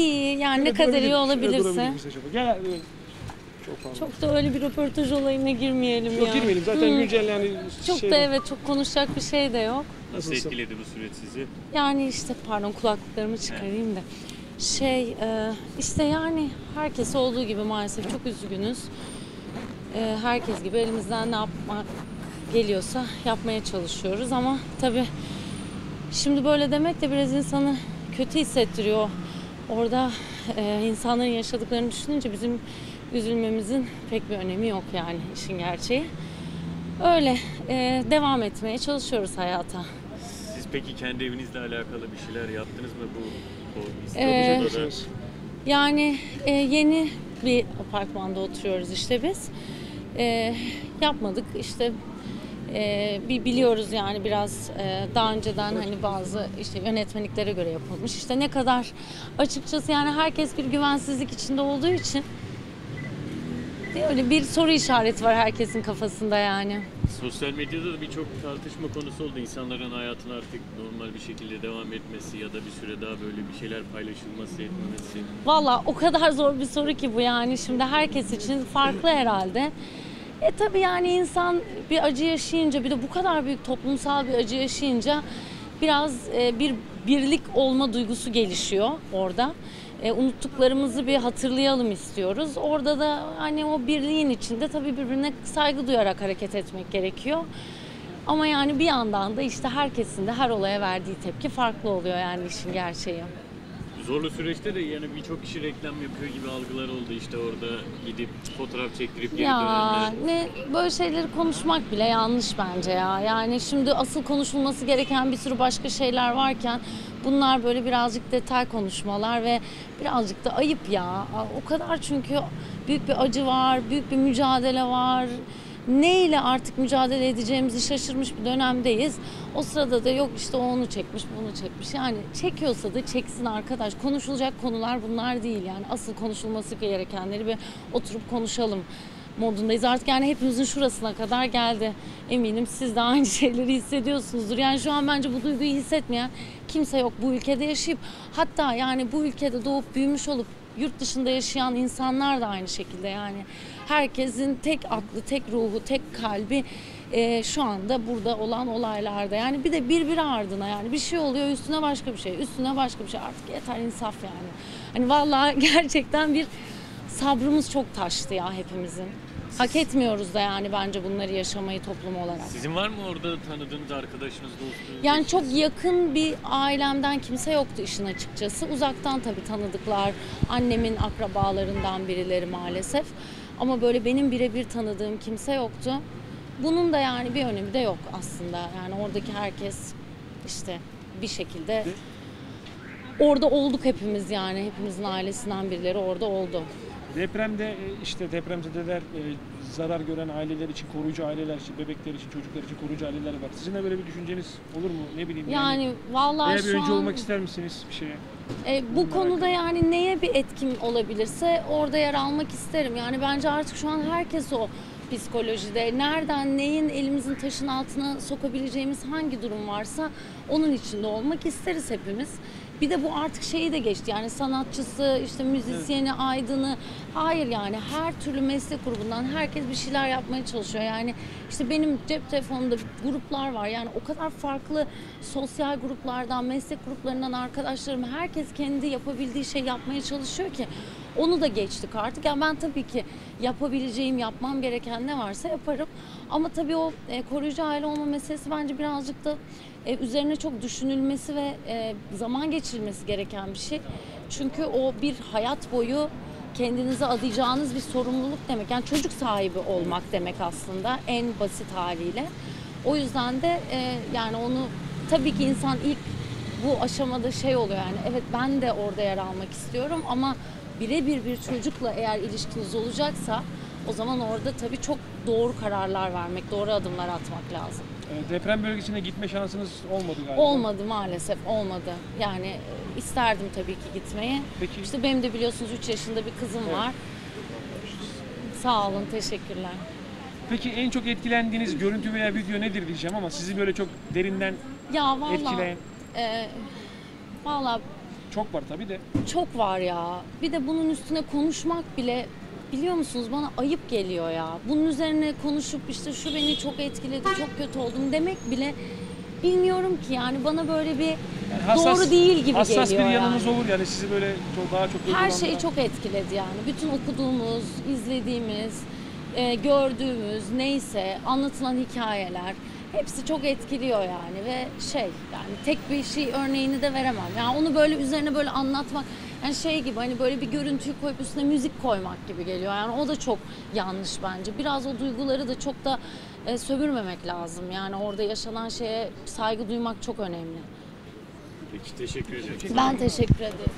İyi yani ne kadar iyi şöyle olabilirse. Gel. Çok fazla. Çok da öyle bir röportaj olayına girmeyelim Yok ya. girmeyelim zaten Hı. güncel yani Çok şey da evet çok konuşacak bir şey de yok. Nasıl Nasılsın? etkiledi bu süreç sizi? Yani işte pardon kulaklıklarımı çıkarayım da. Şey e, işte yani herkes olduğu gibi maalesef çok üzgünüz. E, herkes gibi elimizden ne yapmak geliyorsa yapmaya çalışıyoruz ama tabii şimdi böyle demek de biraz insanı kötü hissettiriyor. Orada e, insanların yaşadıklarını düşününce bizim üzülmemizin pek bir önemi yok yani işin gerçeği. Öyle e, devam etmeye çalışıyoruz hayata. Siz peki kendi evinizle alakalı bir şeyler yaptınız mı bu, bu Ee, İstanbul'da da? Yapacak Yani e, yeni bir apartmanda oturuyoruz işte biz. E, yapmadık işte e, bir biliyoruz yani biraz e, daha önceden hani bazı işte yönetmeliklere göre yapılmış. İşte ne kadar açıkçası yani herkes bir güvensizlik içinde olduğu için öyle bir soru işareti var herkesin kafasında yani. Sosyal medyada da birçok tartışma konusu oldu. İnsanların hayatına artık normal bir şekilde devam etmesi ya da bir süre daha böyle bir şeyler paylaşılması, etmemesi. Valla o kadar zor bir soru ki bu yani. Şimdi herkes için farklı herhalde. E tabii yani insan bir acı yaşayınca bir de bu kadar büyük toplumsal bir acı yaşayınca biraz e, bir birlik olma duygusu gelişiyor orada. E, unuttuklarımızı bir hatırlayalım istiyoruz. Orada da hani o birliğin içinde tabii birbirine saygı duyarak hareket etmek gerekiyor. Ama yani bir yandan da işte herkesin de her olaya verdiği tepki farklı oluyor yani işin gerçeği. Zorlu süreçte de yani birçok kişi reklam yapıyor gibi algılar oldu işte orada gidip fotoğraf çektirip geri Ya dönenler. ne böyle şeyleri konuşmak bile yanlış bence ya. Yani şimdi asıl konuşulması gereken bir sürü başka şeyler varken bunlar böyle birazcık detay konuşmalar ve birazcık da ayıp ya. O kadar çünkü büyük bir acı var, büyük bir mücadele var. Neyle artık mücadele edeceğimizi şaşırmış bir dönemdeyiz. O sırada da yok işte o onu çekmiş, bunu çekmiş. Yani çekiyorsa da çeksin arkadaş. Konuşulacak konular bunlar değil yani. Asıl konuşulması gerekenleri bir oturup konuşalım modundayız. Artık yani hepimizin şurasına kadar geldi. Eminim siz de aynı şeyleri hissediyorsunuzdur. Yani şu an bence bu duyguyu hissetmeyen kimse yok bu ülkede yaşayıp hatta yani bu ülkede doğup büyümüş olup yurt dışında yaşayan insanlar da aynı şekilde yani. Herkesin tek aklı, tek ruhu, tek kalbi e, şu anda burada olan olaylarda. Yani bir de birbiri ardına yani bir şey oluyor üstüne başka bir şey, üstüne başka bir şey. Artık yeter insaf yani. Hani vallahi gerçekten bir sabrımız çok taştı ya hepimizin. Hak etmiyoruz da yani bence bunları yaşamayı toplum olarak. Sizin var mı orada tanıdığınız arkadaşınız, dostunuz? Yani çok yakın bir ailemden kimse yoktu işin açıkçası. Uzaktan tabii tanıdıklar, annemin akrabalarından birileri maalesef. Ama böyle benim birebir tanıdığım kimse yoktu. Bunun da yani bir önemi de yok aslında. Yani oradaki herkes işte bir şekilde orada olduk hepimiz yani. Hepimizin ailesinden birileri orada oldu. Depremde e, işte depremzedeler, e, zarar gören aileler için koruyucu aileler, için, bebekler için, çocuklar için koruyucu aileler var. Sizin de böyle bir düşünceniz olur mu? Ne bileyim yani. Yani vallahi Veya bir şu önce an... olmak ister misiniz bir şeye? E, bu konuda yani neye bir etkim olabilirse orada yer almak isterim. Yani bence artık şu an herkes o psikolojide. Nereden neyin elimizin taşın altına sokabileceğimiz hangi durum varsa onun içinde olmak isteriz hepimiz. Bir de bu artık şeyi de geçti yani sanatçısı, işte müzisyeni, aydını. Hayır yani her türlü meslek grubundan herkes bir şeyler yapmaya çalışıyor. Yani işte benim cep telefonumda gruplar var. Yani o kadar farklı sosyal gruplardan, meslek gruplarından arkadaşlarım herkes kendi yapabildiği şey yapmaya çalışıyor ki onu da geçtik artık. Yani ben tabii ki yapabileceğim, yapmam gereken ne varsa yaparım. Ama tabii o e, koruyucu aile olma meselesi bence birazcık da e, üzerine çok düşünülmesi ve e, zaman geçirilmesi gereken bir şey. Çünkü o bir hayat boyu kendinize adayacağınız bir sorumluluk demek. Yani çocuk sahibi olmak demek aslında en basit haliyle. O yüzden de e, yani onu tabii ki insan ilk bu aşamada şey oluyor yani evet ben de orada yer almak istiyorum ama birebir bir çocukla eğer ilişkiniz olacaksa o zaman orada tabii çok doğru kararlar vermek, doğru adımlar atmak lazım. E, deprem bölgesine gitme şansınız olmadı galiba. Olmadı maalesef olmadı. Yani e, isterdim tabii ki gitmeyi. Peki İşte benim de biliyorsunuz 3 yaşında bir kızım Evet. var. Sağ olun, teşekkürler. Peki en çok etkilendiğiniz görüntü veya video nedir diyeceğim ama sizi böyle çok derinden Ya vallahi etkileyen e, vallahi çok var tabii de. Çok var ya. Bir de bunun üstüne konuşmak bile biliyor musunuz bana ayıp geliyor ya. Bunun üzerine konuşup işte şu beni çok etkiledi, çok kötü oldum demek bile bilmiyorum ki yani bana böyle bir Yani hassas- doğru değil gibi Hassas geliyor bir yanınız yani. olur yani sizi böyle çok daha çok Her şeyi çok etkiledi yani. Bütün okuduğumuz, izlediğimiz, e, gördüğümüz neyse anlatılan hikayeler hepsi çok etkiliyor yani ve şey yani tek bir şey örneğini de veremem. Yani onu böyle üzerine böyle anlatmak yani şey gibi hani böyle bir görüntüyü koyup üstüne müzik koymak gibi geliyor. Yani o da çok yanlış bence. Biraz o duyguları da çok da e, sömürmemek lazım. Yani orada yaşanan şeye saygı duymak çok önemli. Peki teşekkür ederim. Ben teşekkür ederim.